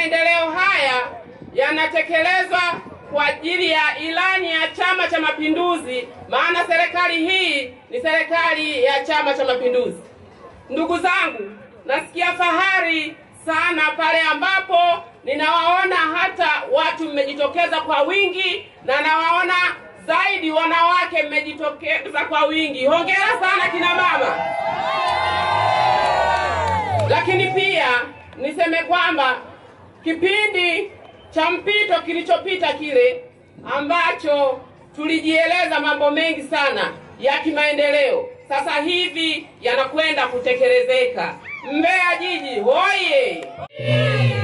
maendeleo haya yanatekelezwa kwa ajili ya ilani ya Chama cha Mapinduzi, maana serikali hii ni serikali ya Chama cha Mapinduzi. Ndugu zangu, nasikia fahari sana pale ambapo ninawaona hata watu mmejitokeza kwa wingi na nawaona zaidi wanawake mmejitokeza kwa wingi. Hongera sana kina mama. Lakini pia niseme kwamba kipindi cha mpito kilichopita kile ambacho tulijieleza mambo mengi sana ya kimaendeleo, sasa hivi yanakwenda kutekelezeka. Mbeya jiji hoye!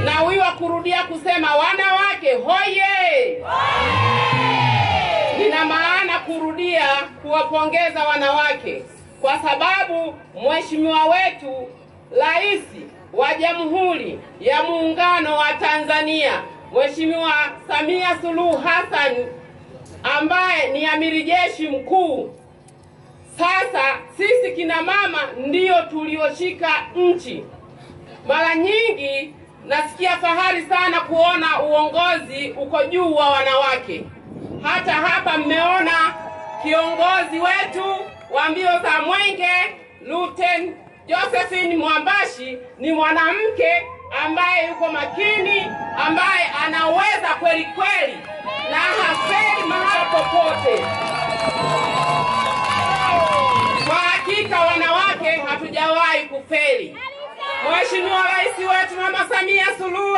Na Nawiwa kurudia kusema wanawake hoye! Nina maana kurudia kuwapongeza wanawake kwa sababu mheshimiwa wetu Rais wa Jamhuri ya Muungano wa Tanzania Mheshimiwa Samia Suluhu Hassan ambaye ni amiri jeshi mkuu, sasa sisi kina mama ndiyo tulioshika nchi. Mara nyingi nasikia fahari sana kuona uongozi uko juu wa wanawake. Hata hapa mmeona kiongozi wetu wa mbio za mwenge Luten Josephine Mwambashi ni mwanamke ambaye yuko makini, ambaye anaweza kweli kweli na hafeli mahala popote. Kwa hakika wanawake hatujawahi kufeli. Mheshimiwa Rais wetu Mama Samia Suluhu